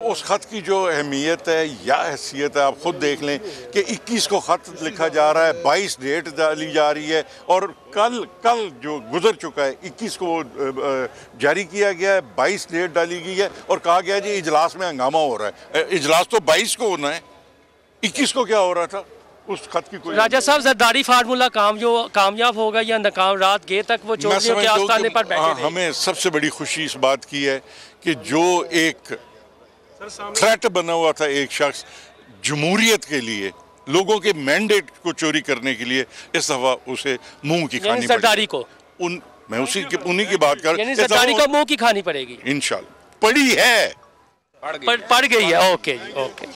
उस खत की जो अहमियत है या हैसियत है आप खुद देख लें कि 21 को खत लिखा जा रहा है 22 डेट डाली जा रही है और कल कल जो गुजर चुका है 21 को जारी किया गया है 22 डेट डाली गई है और कहा गया जी इजलास में हंगामा हो रहा है। इजलास तो 22 को होना है 21 को क्या हो रहा था? उस खत की कोई राजा साहब जरदारी फार्मूला काम जो कामयाब होगा या नाकाम रात गए तक वो चोरियों के आस्थाने पर बैठे हाँ, हमें सबसे बड़ी खुशी इस बात की है कि जो एक थ्रेट बना हुआ था एक शख्स जमहूरियत के लिए लोगों के मैंडेट को चोरी करने के लिए इस दफ़ा उसे मुँह की खानी सरदारी को। उन मैं उसी की उन्हीं की बात कर सरदारी को मुँह की खानी पड़ेगी। इनशाला पड़ी है। पड़ पड़ गई है ओके जी ओके।